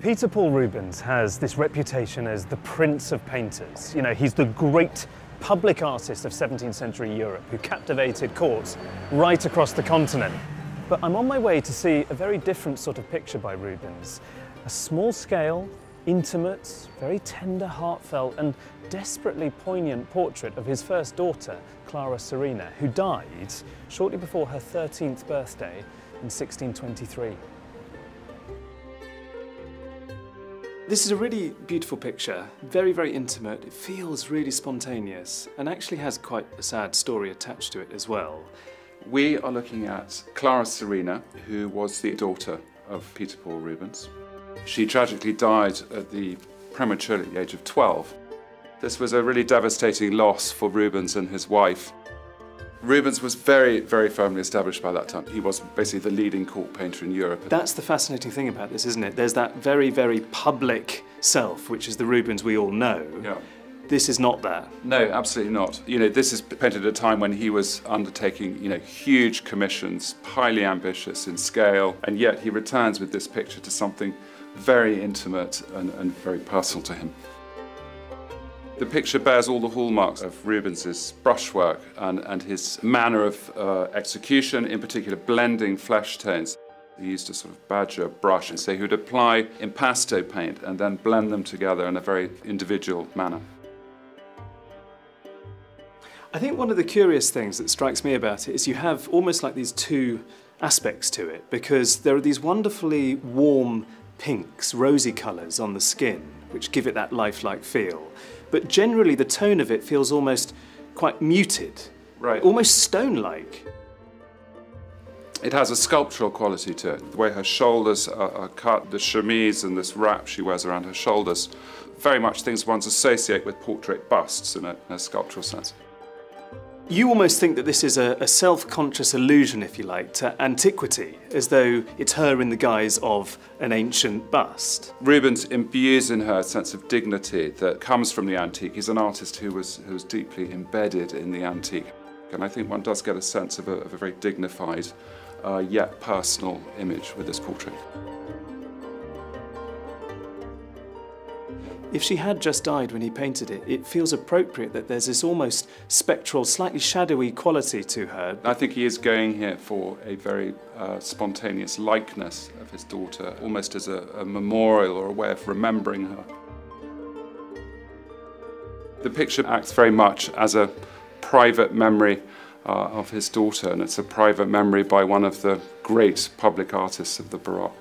Peter Paul Rubens has this reputation as the prince of painters. You know, he's the great public artist of 17th century Europe who captivated courts right across the continent. But I'm on my way to see a very different sort of picture by Rubens. A small scale, intimate, very tender, heartfelt and desperately poignant portrait of his first daughter, Clara Serena, who died shortly before her 13th birthday in 1623. This is a really beautiful picture, very, very intimate. It feels really spontaneous and actually has quite a sad story attached to it as well. We are looking at Clara Serena, who was the daughter of Peter Paul Rubens. She tragically died at the prematurely age of 12. This was a really devastating loss for Rubens and his wife. Rubens was very, very firmly established by that time. He was basically the leading court painter in Europe. That's the fascinating thing about this, isn't it? There's that very, very public self, which is the Rubens we all know. Yeah. This is not that. No, absolutely not. You know, this is painted at a time when he was undertaking, you know, huge commissions, highly ambitious in scale, and yet he returns with this picture to something very intimate and, and very personal to him. The picture bears all the hallmarks of Rubens's brushwork and, and his manner of uh, execution, in particular blending flesh tones. He used a sort of badger brush, and so he would apply impasto paint and then blend them together in a very individual manner. I think one of the curious things that strikes me about it is you have almost like these two aspects to it because there are these wonderfully warm pinks, rosy colours on the skin, which give it that lifelike feel but generally the tone of it feels almost quite muted, right. almost stone-like. It has a sculptural quality to it. The way her shoulders are, are, cut, the chemise and this wrap she wears around her shoulders, very much things one associate with portrait busts in a, in a sculptural sense. You almost think that this is a, a self-conscious allusion, if you like, to antiquity, as though it's her in the guise of an ancient bust. Rubens imbues in her a sense of dignity that comes from the antique. He's an artist who was, who was deeply embedded in the antique. And I think one does get a sense of a, of a very dignified, uh, yet personal image with this portrait. If she had just died when he painted it, it feels appropriate that there's this almost spectral, slightly shadowy quality to her. I think he is going here for a very uh, spontaneous likeness of his daughter, almost as a, a memorial or a way of remembering her. The picture acts very much as a private memory uh, of his daughter, and it's a private memory by one of the great public artists of the Baroque.